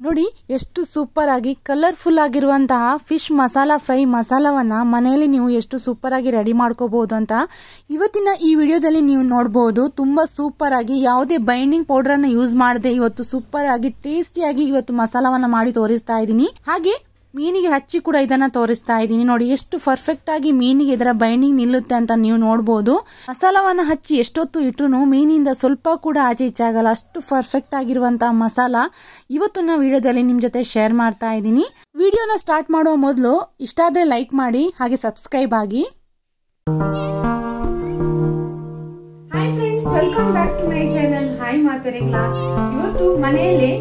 ನೋಡಿ, ಎಷ್ಟು ಸೂಪರ್ ಆಗಿ ಕಲರ್ಫುಲ್ ಆಗಿರುವಂತಹ ಫಿಶ್ ಮಸಾಲ ಫ್ರೈ ಮಸಾಲವನ್ನು ಮನೆಯಲ್ಲಿ ನೀವು ಎಷ್ಟು ಸೂಪರ್ ಆಗಿ ರೆಡಿ ಮಾಡ್ಕೋಬಹುದು ಅಂತ ಇವತ್ತಿನ ಈ ವಿಡಿಯೋದಲ್ಲಿ ನೀವು ನೋಡ್ಬೋದು. ತುಂಬ ಸೂಪರ್ ಆಗಿ, ಯಾವುದೇ ಬೈಂಡಿಂಗ್ ಪೌಡರನ್ನು ಯೂಸ್ ಮಾಡದೆ ಇವತ್ತು ಸೂಪರ್ ಆಗಿ ಟೇಸ್ಟಿಯಾಗಿ ಇವತ್ತು ಮಸಾಲವನ್ನು ಮಾಡಿ ತೋರಿಸ್ತಾ ಇದ್ದೀನಿ. ಹಾಗೆ ಮೀನಿಗೆ ಹಚ್ಚಿ ಕೂಡ ಇದನ್ನ ತೋರಿಸ್ತಾ ಇದ್ದೀನಿ. ನೋಡಿ, ಎಷ್ಟು ಪರ್ಫೆಕ್ಟ್ ಆಗಿ ಮೀನಿಗೆ ಇದರ ಬೈಂಡಿಂಗ್ ನಿಲ್ಲುತ್ತೆ ಅಂತ ನೀವು ನೋಡ್ಬೋದು. ಮಸಾಲವನ್ನ ಹಚ್ಚಿ ಎಷ್ಟೊತ್ತು ಇಟ್ಟರು ಮೀನಿಂದ ಸ್ವಲ್ಪ ಕೂಡ ಆಚೆ ಈಚಾಗಲ್ಲ ಅಷ್ಟು ಪರ್ಫೆಕ್ಟ್ ಆಗಿರುವಂತಹ ಮಸಾಲ ನಾ ವಿಡಿಯೋದಲ್ಲಿ ನಿಮ್ಮ ಜೊತೆ ಶೇರ್ ಮಾಡ್ತಾ ಇದ್ದೀನಿ. ವಿಡಿಯೋನ ಸ್ಟಾರ್ಟ್ ಮಾಡುವ ಮೊದಲು ಇಷ್ಟ ಆದ್ರೆ ಲೈಕ್ ಮಾಡಿ, ಹಾಗೆ ಸಬ್ಸ್ಕ್ರೈಬ್ ಆಗಿ. Hi friends welcome back to my channel hi ಇವತ್ತು ಮನೆಯಲ್ಲಿ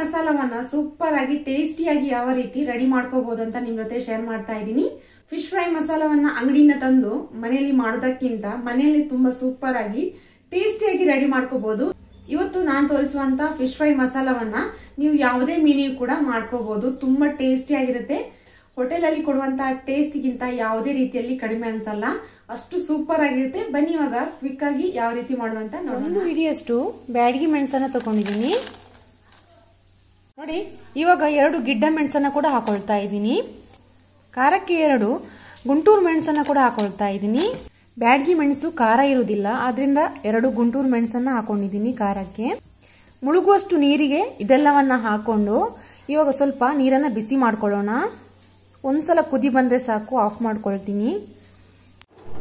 ಮಸಾಲವನ್ನ ಸೂಪರ್ ಆಗಿ ಟೇಸ್ಟಿಯಾಗಿ ಯಾವ ರೀತಿ ರೆಡಿ ಮಾಡ್ಕೋಬಹುದು ಅಂತ ನಿಮ್ ಜೊತೆ ಶೇರ್ ಮಾಡ್ತಾ ಇದ್ದೀನಿ. ಫಿಶ್ ಫ್ರೈ ಮಸಾಲವನ್ನ ಅಂಗಡಿಯಿಂದ ತಂದು ಮನೆಯಲ್ಲಿ ಮಾಡೋದಕ್ಕಿಂತ ಮನೆಯಲ್ಲಿ ತುಂಬಾ ಸೂಪರ್ ಆಗಿ ಟೇಸ್ಟಿಯಾಗಿ ರೆಡಿ ಮಾಡ್ಕೋಬಹುದು ಇವತ್ತು ನಾನು ತೋರಿಸುವಂತ ಫಿಶ್ ಫ್ರೈ ಮಸಾಲವನ್ನ ನೀವು ಯಾವುದೇ ಮೀನಿಗೂ ಕೂಡ ಮಾಡ್ಕೋಬಹುದು ತುಂಬಾ ಟೇಸ್ಟಿಯಾಗಿರುತ್ತೆ ಹೋಟೆಲ್ ಅಲ್ಲಿ ಕೊಡುವಂತ ಟೇಸ್ಟ್ಗಿಂತ ಯಾವುದೇ ರೀತಿಯಲ್ಲಿ ಕಡಿಮೆ ಅನ್ಸಲ್ಲ. ಅಷ್ಟು ಸೂಪರ್ ಆಗಿರುತ್ತೆ. ಬನ್ನಿ ಇವಾಗ ಕ್ವಿಕ್ ಆಗಿ ಯಾವ ರೀತಿ ಮಾಡೋದಂತ ಒಂದು ಹಿಡಿಯಷ್ಟು ಬ್ಯಾಡಗಿ ಮೆಣಸನ್ನ ತಗೊಂಡಿದ್ದೀನಿ. ನೋಡಿ, ಇವಾಗ ಎರಡು ಗಿಡ್ಡ ಮೆಣಸನ್ನ ಕೂಡ ಹಾಕೊಳ್ತಾ ಇದ್ದೀನಿ. ಖಾರಕ್ಕೆ ಎರಡು ಗುಂಟೂರು ಮೆಣಸನ್ನ ಕೂಡ ಹಾಕೊಳ್ತಾ ಇದ್ದೀನಿ. ಬ್ಯಾಡ್ಗಿ ಮೆಣಸು ಖಾರ ಇರುವುದಿಲ್ಲ ಆದ್ದರಿಂದ ಎರಡು ಗುಂಟೂರು ಮೆಣಸನ್ನ ಹಾಕೊಂಡಿದ್ದೀನಿ ಖಾರಕ್ಕೆ. ಮುಳುಗುವಷ್ಟು ನೀರಿಗೆ ಇದೆಲ್ಲವನ್ನ ಹಾಕೊಂಡು ಇವಾಗ ಸ್ವಲ್ಪ ನೀರನ್ನು ಬಿಸಿ ಮಾಡ್ಕೊಳ್ಳೋಣ. ಒಂದ್ಸಲ ಕುದಿ ಬಂದರೆ ಸಾಕು, ಆಫ್ ಮಾಡ್ಕೊಳ್ತೀನಿ.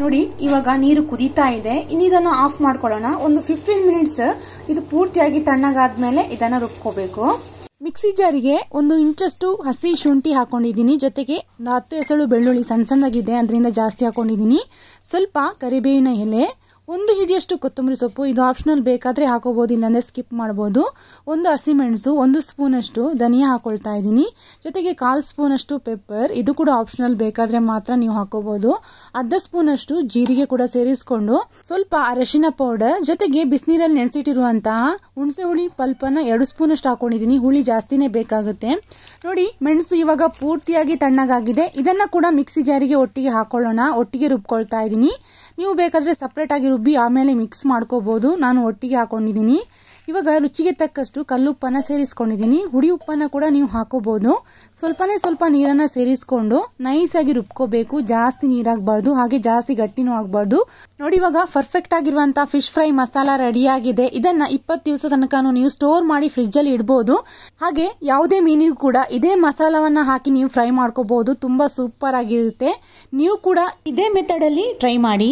ನೋಡಿ, ಇವಾಗ ನೀರು ಕುದೀತಾ ಇದೆ. ಇನ್ನು ಇದನ್ನು ಆಫ್ ಮಾಡ್ಕೊಳ್ಳೋಣ. ಒಂದು ಫಿಫ್ಟೀನ್ ಮಿನಿಟ್ಸ್ ಇದು ಪೂರ್ತಿಯಾಗಿ ತಣ್ಣಗಾದ ಮೇಲೆ ಇದನ್ನ ರುಬ್ಕೋಬೇಕು. ಮಿಕ್ಸಿ ಜಾರಿಗೆ ಒಂದು ಇಂಚಷ್ಟು ಹಸಿ ಶುಂಠಿ ಹಾಕೊಂಡಿದ್ದೀನಿ. ಜೊತೆಗೆ ಒಂದು ಹತ್ತು ಎಸಳು ಬೆಳ್ಳುಳ್ಳಿ ಸಣ್ಣ ಸಣ್ಣದಾಗಿದೆ, ಅದರಿಂದ ಜಾಸ್ತಿ ಹಾಕೊಂಡಿದ್ದೀನಿ. ಸ್ವಲ್ಪ ಕರಿಬೇವಿನ ಎಲೆ ಒಂದು ಹಿಡಿಯಷ್ಟು ಕೊತ್ತಂಬರಿ ಸೊಪ್ಪು, ಇದು ಆಪ್ಷನಲ್ ಬೇಕಾದರೆ ಹಾಕೋಬೋದು, ಇಲ್ಲಾಂದರೆ ಸ್ಕಿಪ್ ಮಾಡ್ಬೋದು. ಒಂದು ಹಸಿಮೆಣಸು ಒಂದು ಸ್ಪೂನಷ್ಟು ಧನಿಯಾ ಹಾಕೊಳ್ತಾ ಇದ್ದೀನಿ. ಜೊತೆಗೆ ಕಾಲು ಸ್ಪೂನಷ್ಟು ಪೆಪ್ಪರ್ ಇದು ಕೂಡ ಆಪ್ಷನಲ್ ಬೇಕಾದರೆ ಮಾತ್ರ ನೀವು ಹಾಕೋಬೋದು. ಅರ್ಧ ಸ್ಪೂನಷ್ಟು ಜೀರಿಗೆ ಕೂಡ ಸೇರಿಸ್ಕೊಂಡು ಸ್ವಲ್ಪ ಅರಶಿನ ಪೌಡರ್ ಜೊತೆಗೆ ಬಿಸಿನೀರಲ್ಲಿ ನೆನೆಸಿಟ್ಟಿರುವಂತಹ ಹುಣಸೆ ಹುಳಿ ಪಲ್ಪನ ಎರಡು ಸ್ಪೂನಷ್ಟು ಹಾಕೊಂಡಿದ್ದೀನಿ. ಹುಳಿ ಜಾಸ್ತಿನೇ ಬೇಕಾಗುತ್ತೆ. ನೋಡಿ, ಮೆಣಸು ಇವಾಗ ಪೂರ್ತಿಯಾಗಿ ತಣ್ಣಗಾಗಿದೆ. ಇದನ್ನ ಕೂಡ ಮಿಕ್ಸಿ ಜಾರಿಗೆ ಒಟ್ಟಿಗೆ ಹಾಕೊಳ್ಳೋಣ. ಒಟ್ಟಿಗೆ ರುಬ್ಕೊಳ್ತಾ ಇದ್ದೀನಿ. ನೀವು ಬೇಕಾದರೆ ಸಪ್ರೇಟ್ ಆಗಿ ರುಬ್ಬಿ ಆಮೇಲೆ ಮಿಕ್ಸ್ ಮಾಡ್ಕೋಬೋದು. ನಾನು ಒಟ್ಟಿಗೆ ಹಾಕೊಂಡಿದ್ದೀನಿ. ಇವಾಗ ರುಚಿಗೆ ತಕ್ಕಷ್ಟು ಕಲ್ಲುಪ್ಪನ್ನ ಸೇರಿಸ್ಕೊಂಡಿದ್ದೀನಿ. ಹುಡಿ ಉಪ್ಪನ್ನ ಕೂಡ ನೀವು ಹಾಕೋಬೋದು. ಸ್ವಲ್ಪನೇ ಸ್ವಲ್ಪ ನೀರನ್ನು ಸೇರಿಸ್ಕೊಂಡು ನೈಸಾಗಿ ರುಬ್ಕೋಬೇಕು. ಜಾಸ್ತಿ ನೀರಾಗಬಾರ್ದು, ಹಾಗೆ ಜಾಸ್ತಿ ಗಟ್ಟಿನೂ ಆಗಬಾರ್ದು. ನೋಡಿ ಇವಾಗ ಪರ್ಫೆಕ್ಟ್ ಆಗಿರುವಂಥ ಫಿಶ್ ಫ್ರೈ ಮಸಾಲ ರೆಡಿಯಾಗಿದೆ ಇದನ್ನು ಇಪ್ಪತ್ತು ದಿವಸ ತನಕ ನೀವು ಸ್ಟೋರ್ ಮಾಡಿ ಫ್ರಿಜ್ಜಲ್ಲಿ ಇಡ್ಬೋದು. ಹಾಗೆ ಯಾವುದೇ ಮೀನಿಗೂ ಕೂಡ ಇದೇ ಮಸಾಲವನ್ನು ಹಾಕಿ ನೀವು ಫ್ರೈ ಮಾಡ್ಕೋಬೋದು. ತುಂಬ ಸೂಪರ್ ಆಗಿರುತ್ತೆ. ನೀವು ಕೂಡ ಇದೇ ಮೆಥಡಲ್ಲಿ ಟ್ರೈ ಮಾಡಿ.